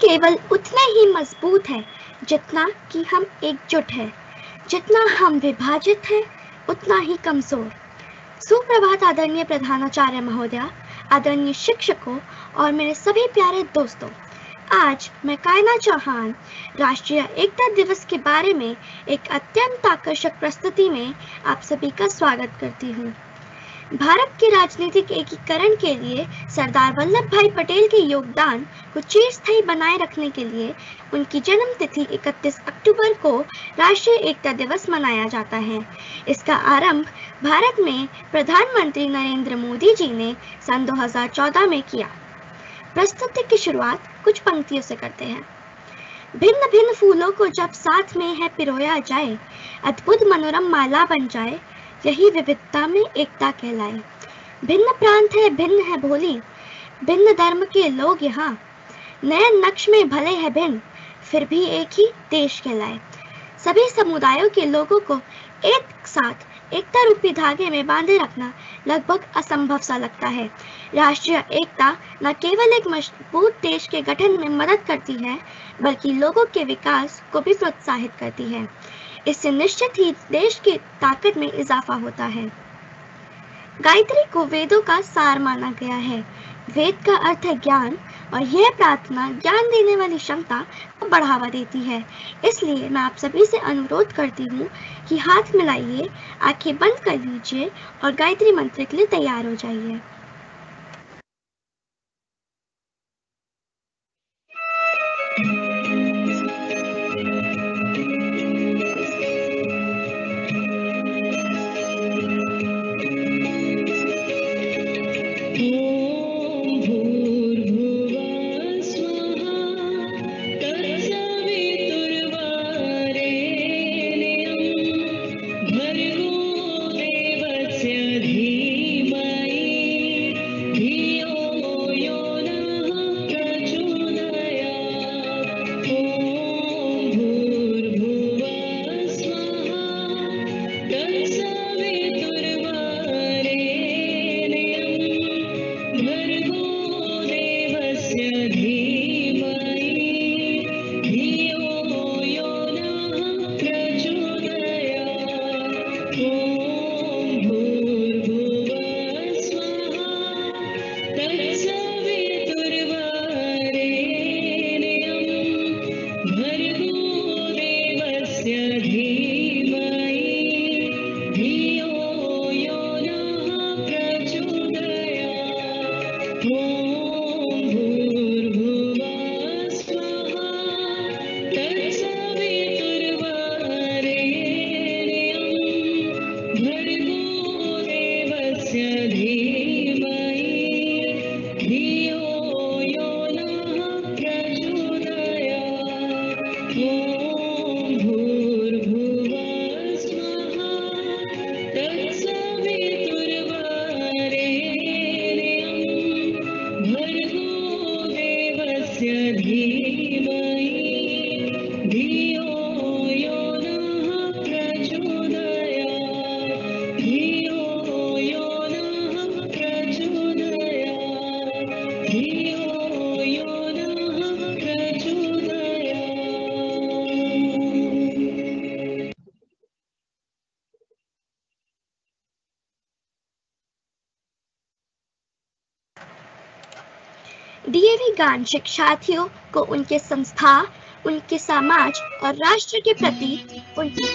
केवल उतना ही मज़बूत है जितना कि हम एकजुट है। जितना हम विभाजित हैं, उतना ही कमज़ोर। सुप्रभात आदरणीय प्रधानाचार्य महोदया, आदरणीय शिक्षकों और मेरे सभी प्यारे दोस्तों, आज मैं कायना चौहान, राष्ट्रीय एकता दिवस के बारे में एक अत्यंत आकर्षक प्रस्तुति में आप सभी का स्वागत करती हूँ। भारत के राजनीतिक एकीकरण के लिए सरदार वल्लभ भाई पटेल के योगदान को चिरस्थायी बनाए रखने के लिए उनकी जन्म तिथि 31 अक्टूबर को राष्ट्रीय एकता दिवस मनाया जाता है। इसका आरंभ भारत में प्रधानमंत्री नरेंद्र मोदी जी ने सन 2014 में किया। प्रस्तुति की शुरुआत कुछ पंक्तियों से करते हैं। भिन्न भिन्न फूलों को जब साथ में है पिरोया जाए, अद्भुत मनोरम माला बन जाए यही विविधता में एकता कहलाए। भिन्न प्रांत है, भिन्न है भोली भिन्न धर्म के लोग यहाँ। नए नक्श में भले है भिन्न, फिर भी एक ही देश कहलाए। सभी समुदायों के लोगों को एक साथ, एकता रूपी धागे में बांधे रखना लगभग असंभव सा लगता है। राष्ट्रीय एकता न केवल एक मज़बूत देश के गठन में मदद करती है, बल्कि लोगों के विकास को भी प्रोत्साहित करती है। इससे निश्चित ही देश की ताकत में इजाफा होता है। गायत्री को वेदों का सार माना गया है। वेद का अर्थ है ज्ञान, और यह प्रार्थना ज्ञान देने वाली क्षमता को बढ़ावा देती है। इसलिए मैं आप सभी से अनुरोध करती हूँ कि हाथ मिलाइए, आँखें बंद कर लीजिए, और गायत्री मंत्र के लिए तैयार हो जाइए। डीएवी शिक्षार्थियों को उनके संस्था, उनके समाज और राष्ट्र के प्रति उनकी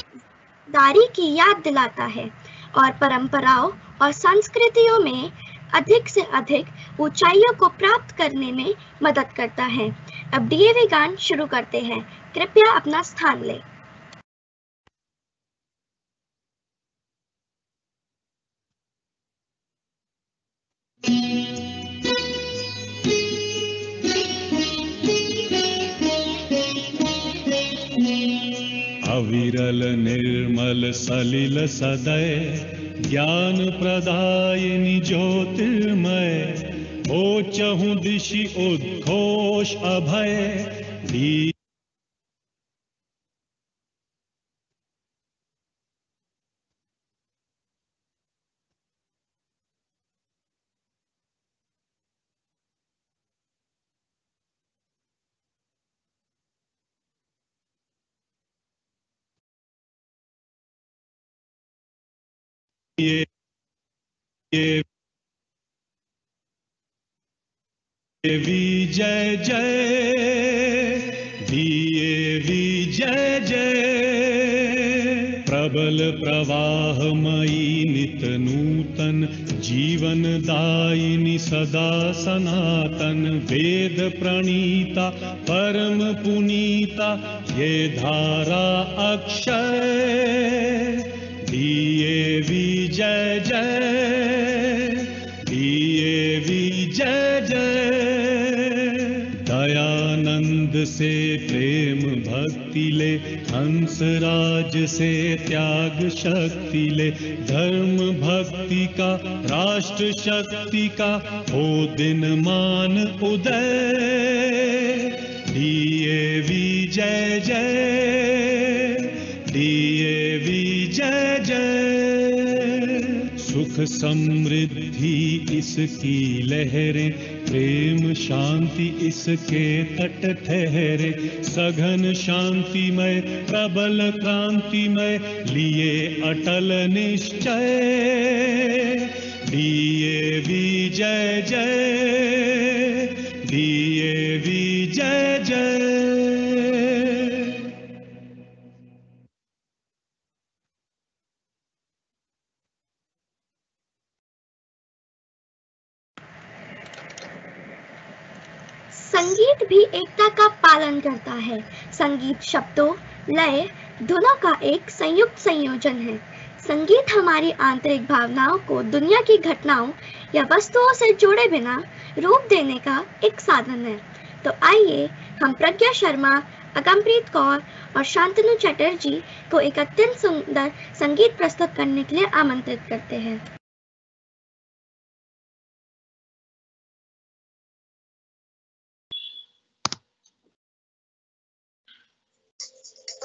दारी की याद दिलाता है और परंपराओं और संस्कृतियों में अधिक से अधिक ऊंचाइयों को प्राप्त करने में मदद करता है। अब डीएवी गान शुरू करते हैं। कृपया अपना स्थान लें। निर्मल सलिल सदय ज्ञान प्रदाय ज्योतिर्मय हो चहु दिशि उद्घोष अभय ी विजय जय दि विजय जय। प्रबल प्रवाहमयी नित नूतन जीवनदायिनी सदा सनातन वेद प्रणीता परम पुनीता ये धारा अक्षय। दिए जय जय, दिए जय जय। दयानंद से प्रेम भक्ति ले हंस राज से त्याग शक्ति ले। धर्म भक्ति का, राष्ट्र शक्ति का, हो दिन मान उदय। दिए जय जय, दिए सुख समृद्धि इसकी लहरें, प्रेम शांति इसके तट ठहरे। सघन शांतिमय, प्रबल क्रांतिमय, लिए अटल निश्चय। दिए जय जय। संगीत भी एकता का पालन करता है। संगीत शब्दों, लय दोनों का एक संयुक्त संयोजन है। संगीत हमारी आंतरिक भावनाओं को दुनिया की घटनाओं या वस्तुओं से जोड़े बिना रूप देने का एक साधन है। तो आइए हम प्रज्ञा शर्मा, अगमप्रीत कौर और शांतनु चटर्जी को एक अत्यंत सुंदर संगीत प्रस्तुत करने के लिए आमंत्रित करते हैं।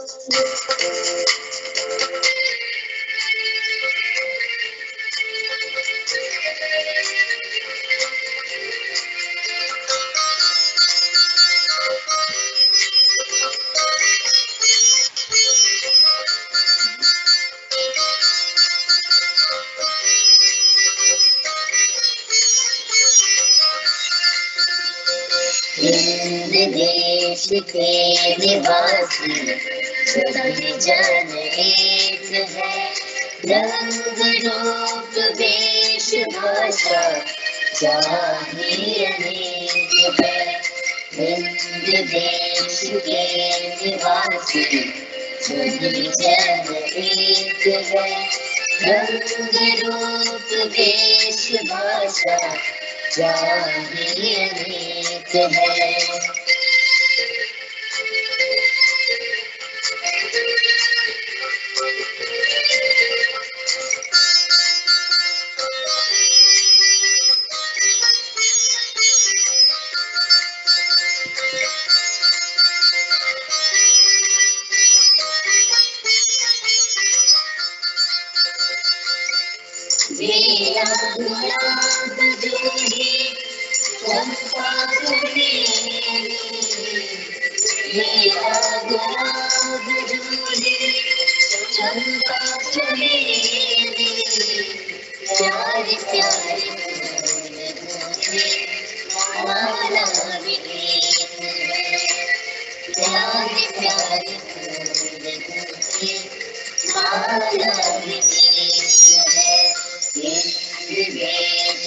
हिंद देश के निवासी सभी जन है रंग रूप वेश भाषा चाहिए अनेक है हिंद देश के निवासी है रंग रूप वेश भाषा अनेक है। माला विदेश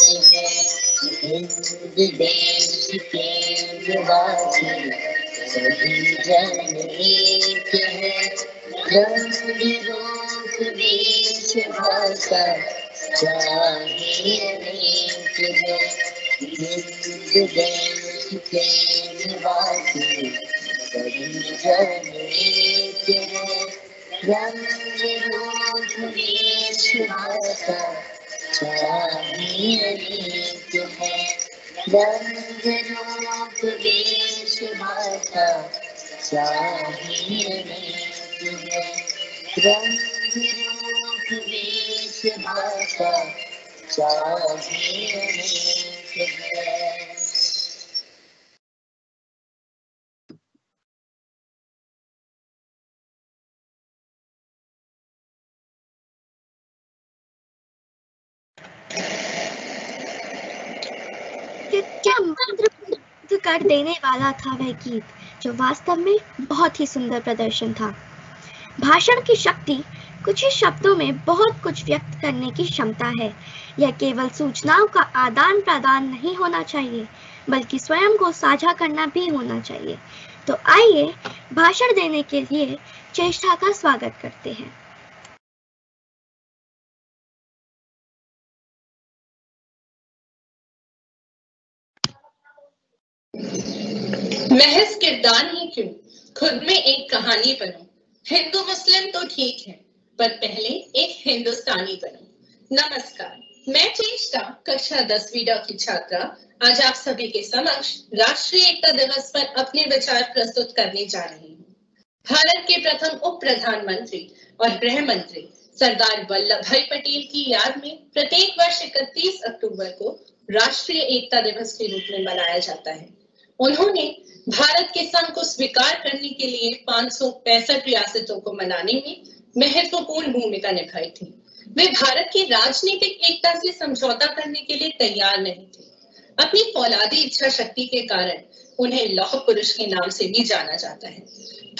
हिंद देश के निवासी सभी जन एक है रंग रूप देश भाषा चाहे अनेक है हिंद देश के निवासी सभी जन एक है रंग रूप देश भाषा चाहे अनेक रंग भाषा चाहिए रंग रूप भाषा चाहे अनेक है कि क्या मंत्र मुग्ध कर देने वाला था वह गीत, जो वास्तव में बहुत ही सुंदर प्रदर्शन था। भाषण की शक्ति कुछ ही शब्दों में बहुत कुछ व्यक्त करने की क्षमता है। यह केवल सूचनाओं का आदान प्रदान नहीं होना चाहिए, बल्कि स्वयं को साझा करना भी होना चाहिए। तो आइए भाषण देने के लिए चेष्टा का स्वागत करते हैं। महज किरदार ही क्यों? खुद में एक कहानी बनो। हिंदू मुस्लिम तो ठीक है, पर पहले एक हिंदुस्तानी बनो। नमस्कार, मैं चेष्टा कक्षा दसवीं की छात्रा। आज आप सभी के समक्ष राष्ट्रीय एकता दिवस पर अपने विचार प्रस्तुत करने जा रही हूँ। भारत के प्रथम उप प्रधानमंत्री और गृह मंत्री सरदार वल्लभ भाई पटेल की याद में प्रत्येक वर्ष 31 अक्टूबर को राष्ट्रीय एकता दिवस के रूप में मनाया जाता है। उन्होंने भारत के संघ को स्वीकार करने के लिए पाँच रियासतों को मनाने में महत्वपूर्ण भूमिका निभाई थी। वे भारत की राजनीतिक एकता से समझौता करने के लिए तैयार नहीं थे। अपनी फौलादी इच्छा शक्ति के कारण उन्हें लौह पुरुष के नाम से भी जाना जाता है।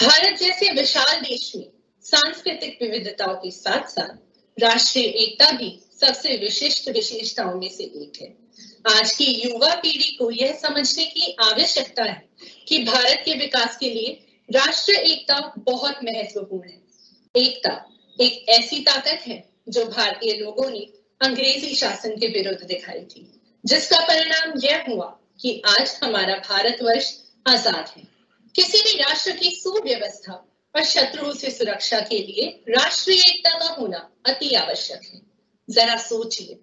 भारत जैसे विशाल देश में सांस्कृतिक विविधताओं के साथ साथ राष्ट्रीय एकता भी सबसे विशिष्ट विशेषताओं में से एक है। आज की युवा पीढ़ी को यह समझने की आवश्यकता है कि भारत के विकास के लिए राष्ट्रीय एकता बहुत महत्वपूर्ण है। एकता एक ऐसी ताकत है जो भारतीय लोगों ने अंग्रेज़ी शासन के विरुद्ध दिखाई थी, जिसका परिणाम यह हुआ कि आज हमारा भारतवर्ष आज़ाद है। किसी भी राष्ट्र की सुव्यवस्था और शत्रुओं से सुरक्षा के लिए राष्ट्रीय एकता का होना अति आवश्यक है। जरा सोचिए,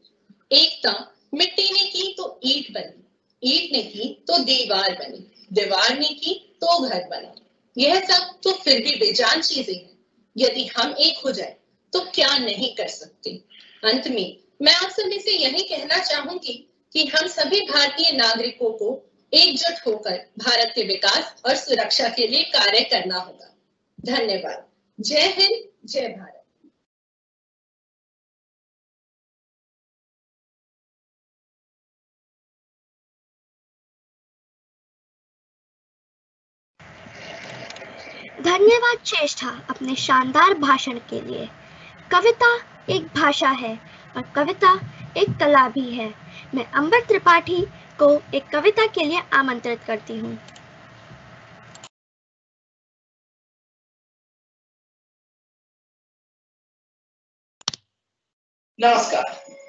एकता मिट्टी ने की तो ईट बनी, ईट ने की तो दीवार बनी, दीवार ने की तो घर बना। यह सब तो फिर भी बेजान चीज़ें हैं। यदि हम एक हो जाए तो क्या नहीं कर सकते? अंत में, मैं आप सभी से यही कहना चाहूँगी कि हम सभी भारतीय नागरिकों को एकजुट होकर भारत के विकास और सुरक्षा के लिए कार्य करना होगा। धन्यवाद। जय हिंद, जय भारत। धन्यवाद चेष्टा अपने शानदार भाषण के लिए। कविता एक भाषा है और कविता एक कला भी है। मैं अंबर त्रिपाठी को एक कविता के लिए आमंत्रित करती हूँ। नमस्कार।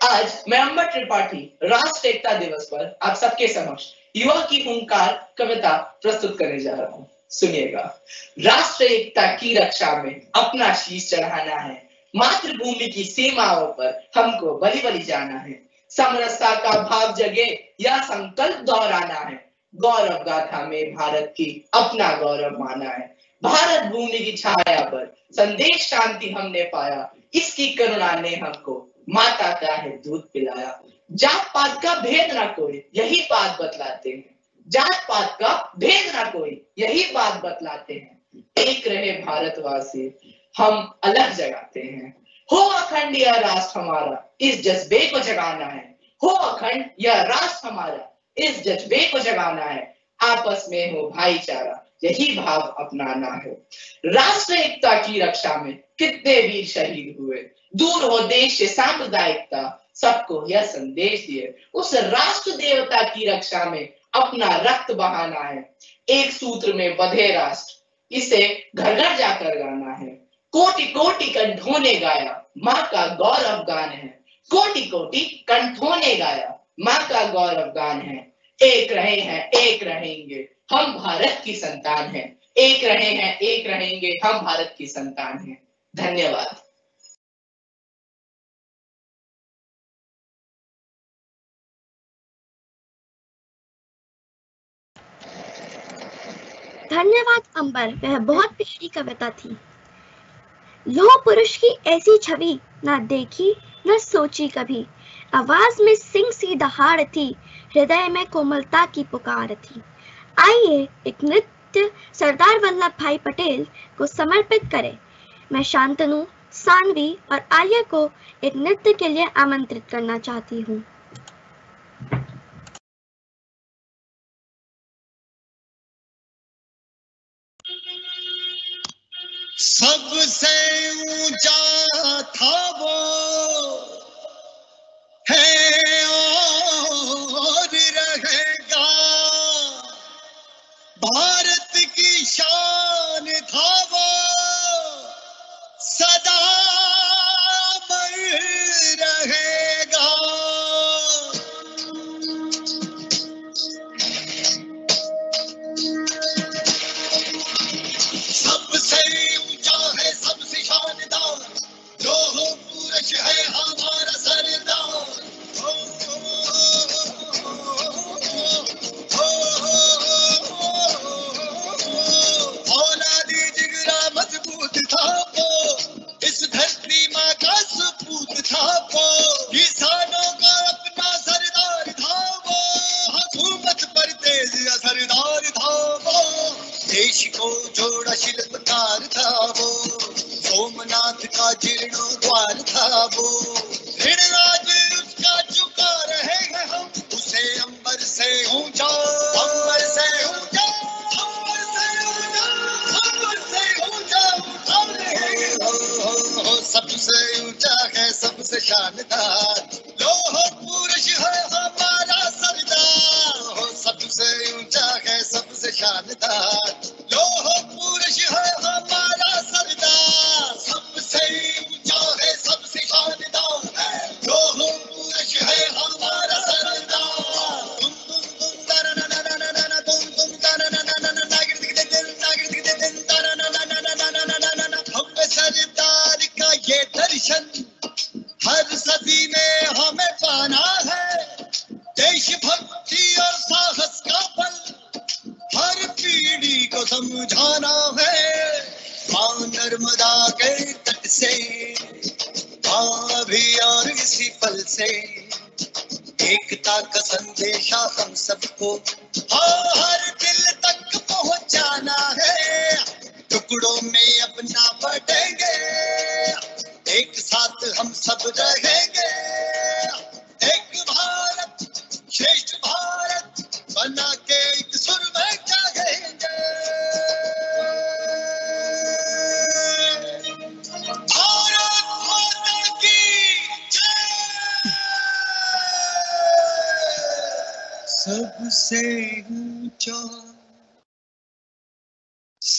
आज मैं अम्बर त्रिपाठी, राष्ट्र एकता दिवस पर आप सबके समक्ष युवा की हुंकार कविता प्रस्तुत करने जा रहा हूँ। सुनिएगा राष्ट्र एकता की रक्षा में अपना शीश चढ़ाना है। मातृभूमि की सीमाओं पर हमको बलि बलि जाना है। समरसता का भाव जगे, या संकल्प दोहराना है। गौरव गाथा में भारत की अपना गौरव माना है। भारत भूमि की छाया पर संदेश शांति हमने पाया। इसकी करुणा ने हमको माता का है दूध पिलाया। जात पात का भेद ना कोई यही बात बतलाते हैं। जात पात का भेद ना कोई। यही बात बतलाते हैं। एक रहे भारतवासी। हम अलग जगाते हैं। हो अखंड यह राष्ट्र हमारा। इस जज्बे को जगाना है। हो अखंड यह राष्ट्र हमारा। इस जज्बे को जगाना है। आपस में हो भाईचारा। यही भाव अपनाना है। राष्ट्र एकता की रक्षा में कितने वीर शहीद हुए। दूर हो देश से सांप्रदायिकता। सबको यह संदेश दिए। उस राष्ट्र देवता की रक्षा में अपना रक्त बहाना है। एक सूत्र में बधे राष्ट्र, इसे घर घर जाकर गाना है। कोटि कोटि कंठों ने गाया, माँ का गौरव गान है। कोटि कोटि कंठों ने गाया, माँ का गौरव गान है। एक रहे हैं, एक रहेंगे, हम भारत की संतान हैं। एक रहे हैं, एक रहेंगे, हम भारत की संतान हैं। धन्यवाद। धन्यवाद, अंबर। वह बहुत प्यारी कविता थी। लोह पुरुष की ऐसी छवि ना देखी, न सोची कभी। आवाज़ में सिंह सी दहाड़ थी, हृदय में कोमलता की पुकार थी। आइए एक नृत्य, सरदार वल्लभ भाई पटेल को समर्पित करें। मैं शांतनु, सानवी और आर्या को एक नृत्य के लिए आमंत्रित करना चाहती हूँ। सबसे ऊँचा था वो है रहेगा। भारत की शान था वो सदा ये दर्शन हर सदी में हमें पाना है। देशभक्ति और साहस का बल हर पीढ़ी को समझाना है। माँ नर्मदा के तट से भी और इसी पल से एकता का संदेशा हम सबको। हाँ, हर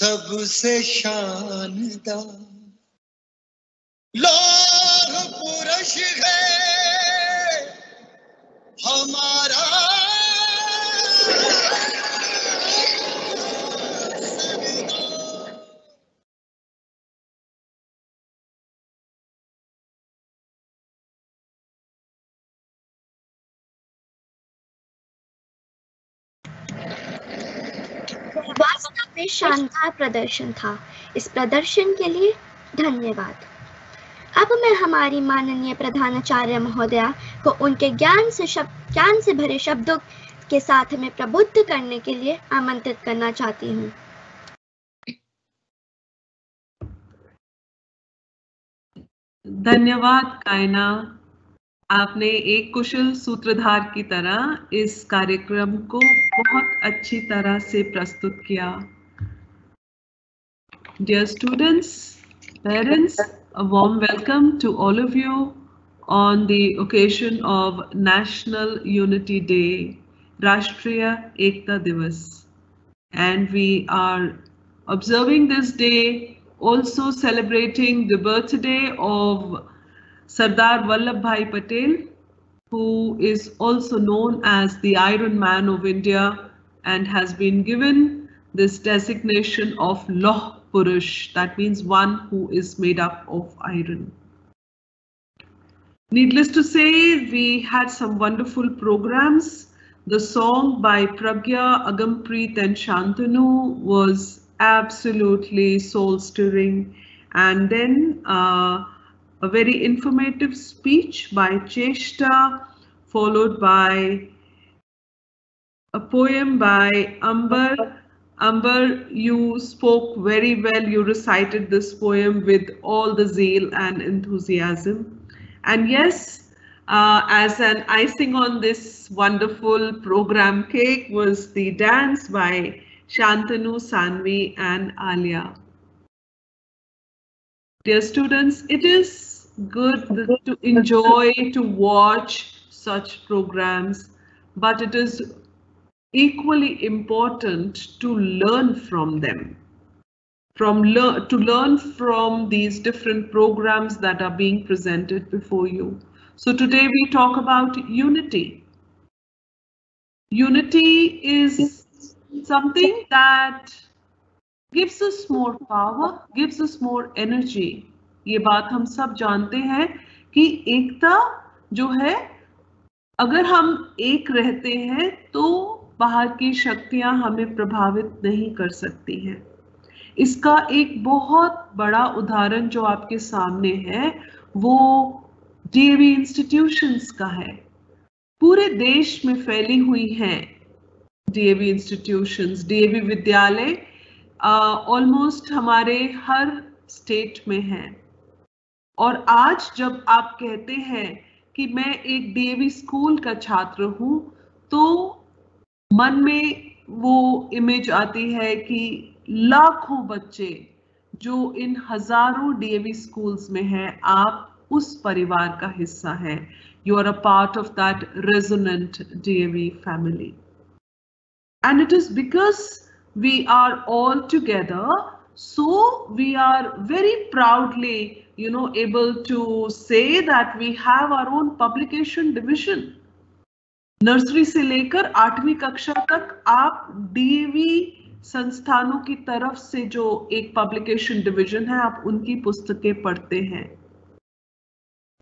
सबसे शानदार। लौह पुरुष है हमारा शानदार प्रदर्शन था। इस प्रदर्शन के लिए धन्यवाद। अब मैं हमारी माननीय प्रधानाचार्य महोदया को उनके ज्ञान से शब्द ज्ञान से भरे शब्दों के साथ हमें प्रबुद्ध करने के लिए आमंत्रित करना चाहती हूँ। धन्यवाद, कायना। आपने एक कुशल सूत्रधार की तरह इस कार्यक्रम को बहुत अच्छी तरह से प्रस्तुत किया। Dear students, parents, a warm welcome to all of you on the occasion of National Unity Day, Rashtriya Ekta Divas. And we are observing this day also celebrating the birthday of Sardar Vallabhbhai Patel, who is also known as the Iron Man of India and has been given this designation of Loh Purush, that means one who is made up of iron. Needless to say, we had some wonderful programs. The song by Pragya, Agampreet and Shantanu was absolutely soul stirring. And then uh, a very informative speech by Cheshta, followed by a poem by Amber. Amber, you spoke very well. You recited this poem with all the zeal and enthusiasm. And yes, uh, as an icing on this wonderful program cake was the dance by Shantanu, Sanvi, and Alia. Dear students, it is good to enjoy to watch such programs, but it is equally important to learn from them. From lear to learn from these different programs that are being presented before you. So today we talk about unity. Unity is something that gives us more power, gives us more energy. ये बात हम सब जानते हैं कि एकता जो है अगर हम एक रहते हैं तो बाहर की शक्तियाँ हमें प्रभावित नहीं कर सकती हैं। इसका एक बहुत बड़ा उदाहरण जो आपके सामने है वो डीएवी इंस्टीट्यूशंस का है। पूरे देश में फैली हुई हैं डीएवी इंस्टीट्यूशंस डीएवी विद्यालय ऑलमोस्ट uh, हमारे हर स्टेट में हैं। और आज जब आप कहते हैं कि मैं एक डीएवी स्कूल का छात्र हूँ तो मन में वो इमेज आती है कि लाखों बच्चे जो इन हज़ारों डीएवी स्कूल्स में हैं, आप उस परिवार का हिस्सा है। You are a part of that resonant DAV family and it is because we are all together so we are very proudly you know able to say that we have our own publication division nursery से लेकर आठवीं कक्षा तक आप DAV संस्थानों की तरफ़ से जो एक पब्लिकेशन डिवीज़न है, आप उनकी पुस्तकें पढ़ते हैं।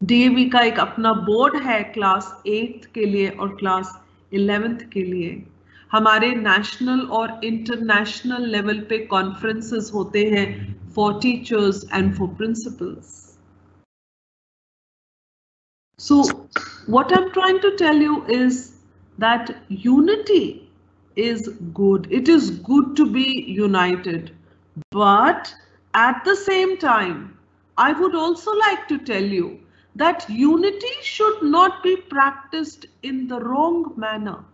डीएवी का एक अपना बोर्ड है क्लास एट्थ के लिए और क्लास इलेवेंथ के लिए। हमारे नेशनल और इंटरनेशनल लेवल पे कॉन्फ्रेंसेस होते हैं for teachers and for principals So what I'm trying to tell you is that unity is good. It is good to be united. But at the same time, I would also like to tell you that unity should not be practiced in the wrong manner.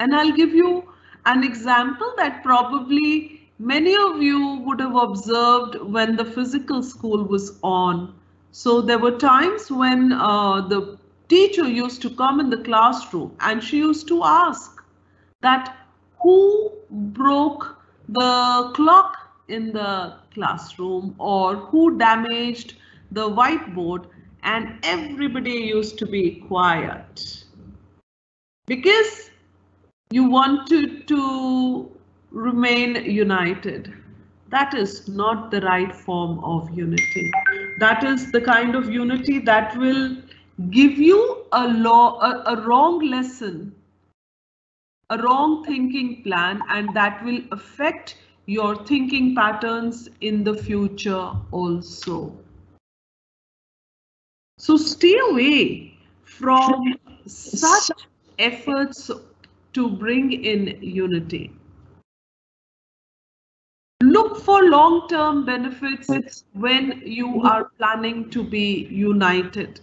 And I'll give you an example that probably many of you would have observed when the physical school was on. So there were times when uh, the teacher used to come in the classroom and she used to ask that who broke the clock in the classroom or who damaged the whiteboard and everybody used to be quiet because you wanted to remain united. That is not the right form of unity. That is the kind of unity that will give you a law, a, a wrong lesson, a wrong thinking plan, and that will affect your thinking patterns in the future also. So stay away from such efforts to bring in unity. Look for long-term benefits when you are planning to be united.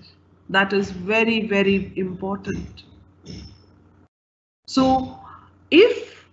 That is very, very important. So if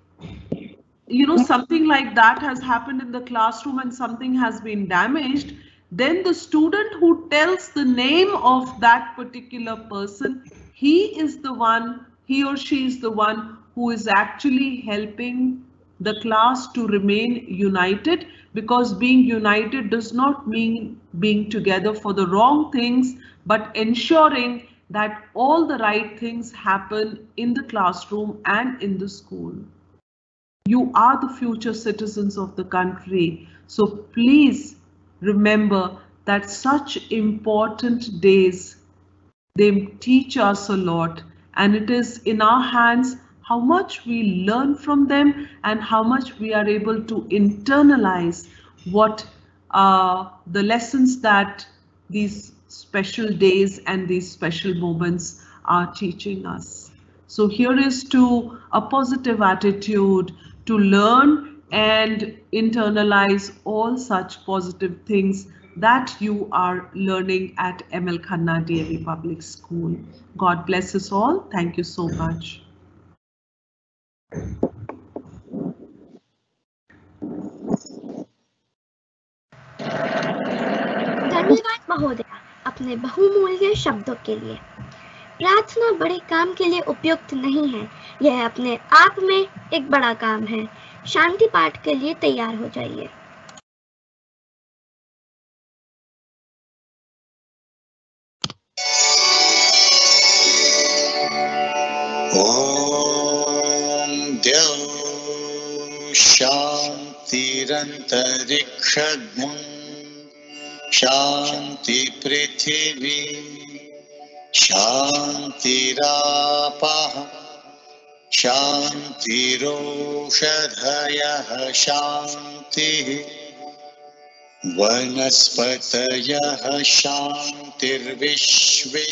you know something like that has happened in the classroom and something has been damaged, then the student who tells the name of that particular person, he is the one, he or she is the one who is actually helping the class to remain united because being united does not mean being together for the wrong things, but ensuring that all the right things happen in the classroom and in the school. You are the future citizens of the country. So please remember that such important days, they teach us a lot and it is in our hands how much we learn from them and how much we are able to internalize what uh, the lessons that these special days and these special moments are teaching us. So here is to a positive attitude to learn and internalize all such positive things that you are learning at ML Khanna DAV Public School. God bless us all. Thank you so much. धन्यवाद, महोदय, अपने बहुमूल्य शब्दों के लिए। प्रार्थना बड़े काम के लिए उपयुक्त नहीं है। यह अपने आप में एक बड़ा काम है। शांति पाठ के लिए तैयार हो जाइए। द्यौ शान्तिरन्तरिक्षज्ञम् शान्ति पृथिवी शान्तिरापः शान्तिरोषधयः शान्तिः वनस्पतयः शान्तिर्विश्वे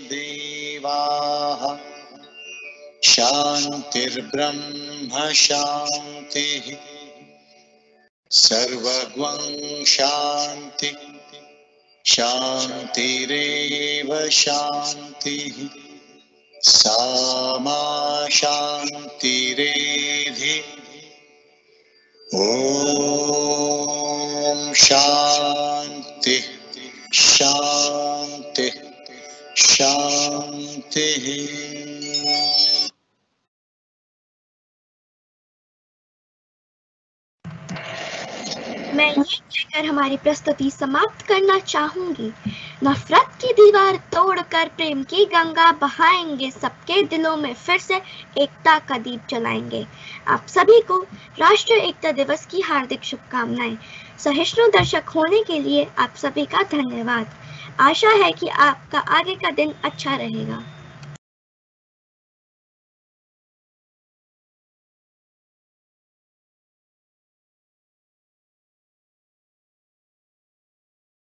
देवाः। शान्तिर्ब्रह्म शान्तिः सर्वगं शान्ति शान्तिरेव शान्तिः सा मा शान्तिरेधि ॐ शान्ति शान्ति शान्तिः मैं ये कहकर हमारी प्रस्तुति समाप्त करना चाहूँगी। नफरत की दीवार तोड़कर प्रेम की गंगा बहाएँगे, सबके दिलों में फिर से एकता का दीप जलाएँगे। आप सभी को राष्ट्रीय एकता दिवस की हार्दिक शुभकामनाएँ। सहिष्णु दर्शक होने के लिए आप सभी का धन्यवाद। आशा है कि आपका आगे का दिन अच्छा रहेगा।